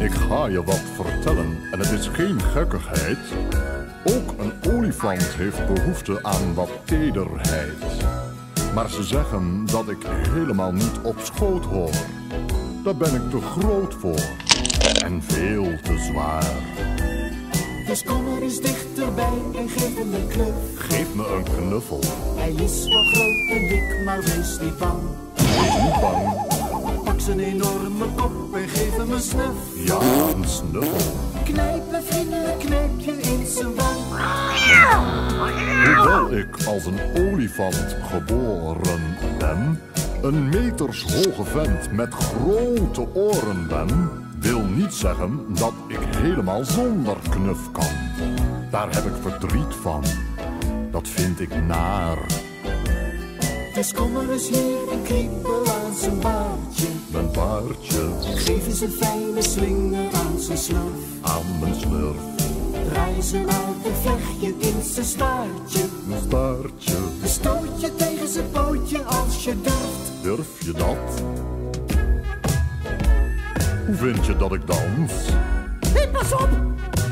Ik ga je wat vertellen en het is geen gekkigheid. Ook een olifant heeft behoefte aan wat tederheid. Maar ze zeggen dat ik helemaal niet op schoot hoor. Daar ben ik te groot voor en veel te zwaar. Dus kom er eens dichterbij en geef hem een knuff. Geef me een knuffel, Hij is wel groot en dik, maar wees niet bang. Zijn enorme kop en geef hem een snuf. Ja, een snuffel. Knijp een vriendelijk knijpje in zijn wang. Hoewel ik als een olifant geboren ben, een metershoge vent met grote oren ben, wil niet zeggen dat ik helemaal zonder knuf kan. Daar heb ik verdriet van. Dat vind ik naar. Dus kom er eens hier en kriebel aan zijn baardje. Mijn baardje Geef eens een fijne slinger aan zijn snuf. aan mijn slurf. Draai zijn oude vlechtje in zijn staartje. Mijn staartje, Stoot je tegen zijn pootje als je durft. durf je dat? Hoe vind je dat ik dans? Hé, pas op!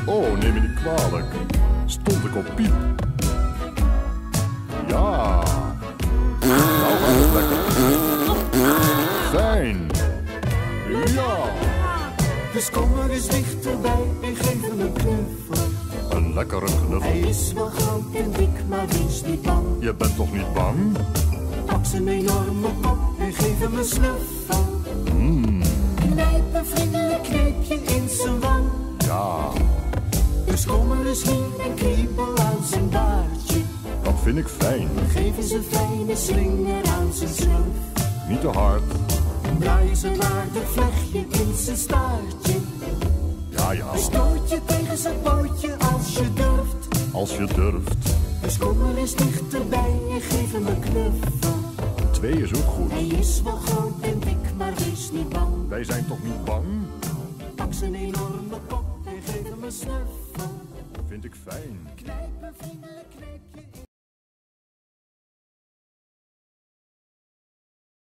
Oh, neem me niet kwalijk. Stond ik op piep? Ja. Ja. Dus kom er eens dichterbij en geef hem een knuffel. Een lekkere Hij knuffel. is wel groot en dik, maar wees niet bang. Je bent toch niet bang? Pak zijn enorme kop en geef hem een snuffel. Knijp een vriendelijk kneepje in zijn wang. Ja, Dus kom er eens hier en kriebel aan zijn baardje. dat vind ik fijn. Geef eens een fijne slinger aan zijn snuf. Niet te hard. Draai eens een vlechtje in zijn staartje. Ja, ja. Stoot je tegen zijn pootje als je durft. Als je durft. Dus kom er eens dichterbij en geef hem een knuffel. Twee is ook goed. Hij is wel groot en dik, maar wees niet bang. Wij zijn toch niet bang? Pak zijn enorme kop en geef hem een snuffel. Vind ik fijn. Knijp een vriendelijk in